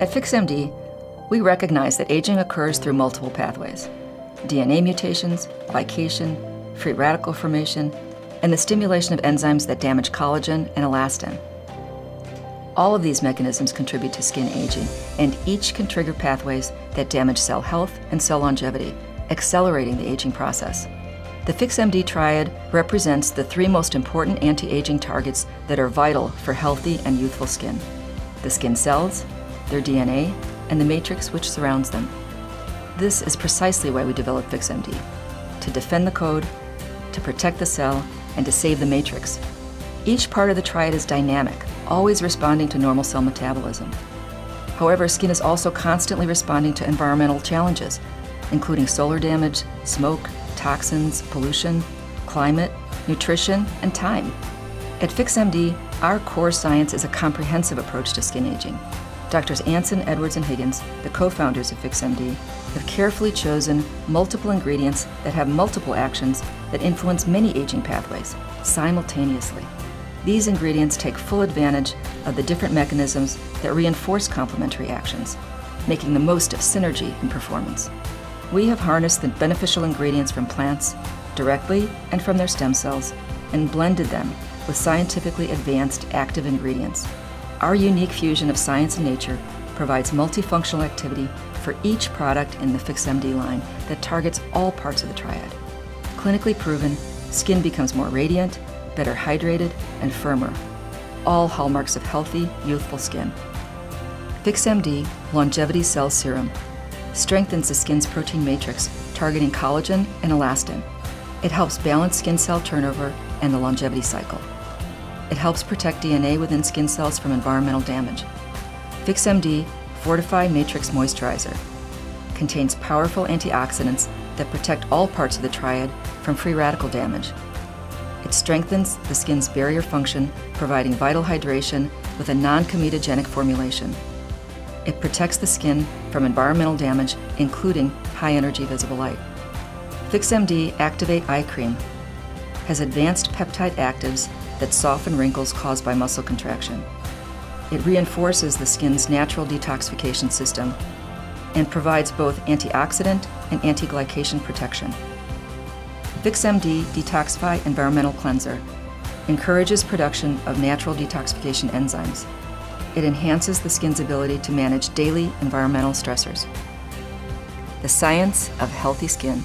At FixMD, we recognize that aging occurs through multiple pathways DNA mutations, glycation, free radical formation, and the stimulation of enzymes that damage collagen and elastin. All of these mechanisms contribute to skin aging, and each can trigger pathways that damage cell health and cell longevity, accelerating the aging process. The FixMD triad represents the three most important anti-aging targets that are vital for healthy and youthful skin. The skin cells, their DNA, and the matrix which surrounds them. This is precisely why we developed FixMD, to defend the code, to protect the cell, and to save the matrix. Each part of the triad is dynamic, always responding to normal cell metabolism. However, skin is also constantly responding to environmental challenges, including solar damage, smoke, toxins, pollution, climate, nutrition, and time. At FixMD, our core science is a comprehensive approach to skin aging. Doctors Anson, Edwards, and Higgins, the co-founders of FixMD, have carefully chosen multiple ingredients that have multiple actions that influence many aging pathways simultaneously. These ingredients take full advantage of the different mechanisms that reinforce complementary actions, making the most of synergy in performance. We have harnessed the beneficial ingredients from plants directly and from their stem cells and blended them with scientifically advanced active ingredients. Our unique fusion of science and nature provides multifunctional activity for each product in the FixMD line that targets all parts of the triad. Clinically proven, skin becomes more radiant, better hydrated, and firmer, all hallmarks of healthy, youthful skin. FixMD Longevity Cell Serum strengthens the skin's protein matrix, targeting collagen and elastin. It helps balance skin cell turnover and the longevity cycle. It helps protect DNA within skin cells from environmental damage. FixMD Fortify Matrix Moisturizer contains powerful antioxidants that protect all parts of the triad from free radical damage. It strengthens the skin's barrier function, providing vital hydration with a non-comedogenic formulation. It protects the skin from environmental damage, including high-energy visible light. FixMD Activate Eye Cream has advanced peptide actives that soften wrinkles caused by muscle contraction. It reinforces the skin's natural detoxification system and provides both antioxidant and anti-glycation protection. FixMD Detoxify Environmental Cleanser encourages production of natural detoxification enzymes. It enhances the skin's ability to manage daily environmental stressors. The science of healthy skin